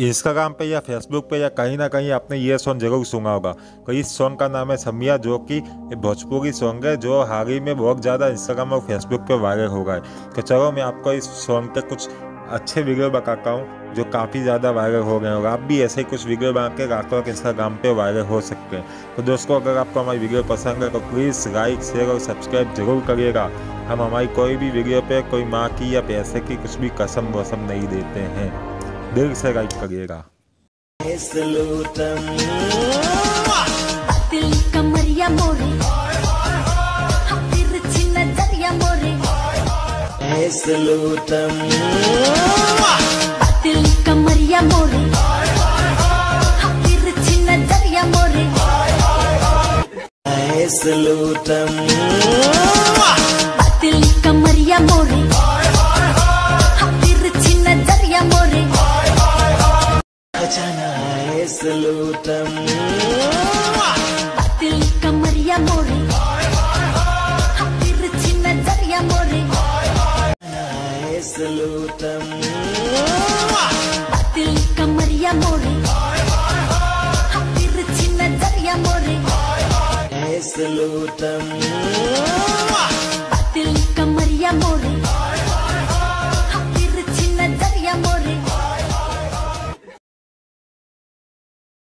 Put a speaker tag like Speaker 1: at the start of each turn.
Speaker 1: Instagram पे या Facebook पे या कहीं ना कहीं आपने ये सॉन्ग ज़रूर सुना होगा। तो इस सॉन्ग का नाम है समिया, जो कि भोजपुरी सॉन्ग है, जो हाल ही में बहुत ज़्यादा इंस्टाग्राम और फेसबुक पे वायरल हो है। तो चलो मैं आपको इस सॉन्ग के कुछ अच्छे वीडियो बताता हूँ। जो काफ़ी ज़्यादा वायरल हो गए होगा आप भी ऐसे ही कुछ वीडियो बना के रातों इंस्टाग्राम पे वायरल हो सकते हैं। तो दोस्तों अगर आपको हमारी वीडियो पसंद है तो प्लीज़ लाइक शेयर और सब्सक्राइब ज़रूर करिएगा। हम हमारी कोई भी वीडियो पे कोई माँ की या पैसे की कुछ भी कसम वसम नहीं देते हैं। दिल से लाइक करिएगा।
Speaker 2: कमरिया मोरे। तिरछी नज़रिया मोरे।
Speaker 3: सलूटम
Speaker 2: दिल कमरिया मोरे। नज़रिया मोरे।
Speaker 3: खजाना है सलूटम
Speaker 2: दिल कमरिया मोरे। नज़रिया मोरे।
Speaker 3: सलूटम salute.